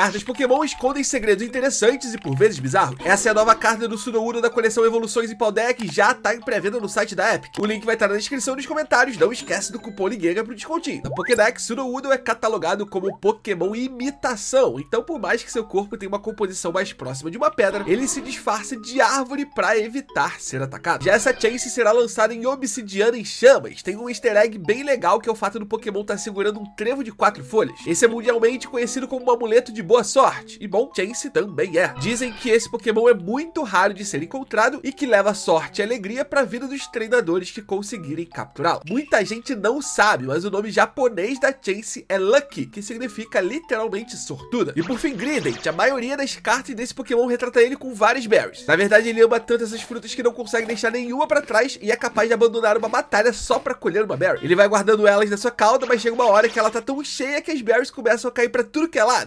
cartas Pokémon escondem segredos interessantes e por vezes bizarros. Essa é a nova carta do Sudowoodo da coleção Evoluções em Pau Deck e já tá em pré-venda no site da Epic. O link vai estar na descrição e nos comentários. Não esquece do cupom LIGENGA pro descontinho. Na Pokédex, Sudowoodo é catalogado como Pokémon imitação. Então, por mais que seu corpo tenha uma composição mais próxima de uma pedra, ele se disfarça de árvore para evitar ser atacado. Já essa Chance será lançada em obsidiana em chamas. Tem um easter egg bem legal que é o fato do Pokémon estar tá segurando um trevo de quatro folhas. Esse é mundialmente conhecido como um amuleto de boa sorte. E bom, Chance também é. Dizem que esse Pokémon é muito raro de ser encontrado e que leva sorte e alegria para a vida dos treinadores que conseguirem capturá-lo. Muita gente não sabe, mas o nome japonês da Chance é Lucky, que significa literalmente sortuda. E por fim, Grident. A maioria das cartas desse Pokémon retrata ele com várias berries. Na verdade, ele ama tanto essas frutas que não consegue deixar nenhuma para trás e é capaz de abandonar uma batalha só para colher uma berry. Ele vai guardando elas na sua cauda, mas chega uma hora que ela tá tão cheia que as berries começam a cair para tudo que é lado.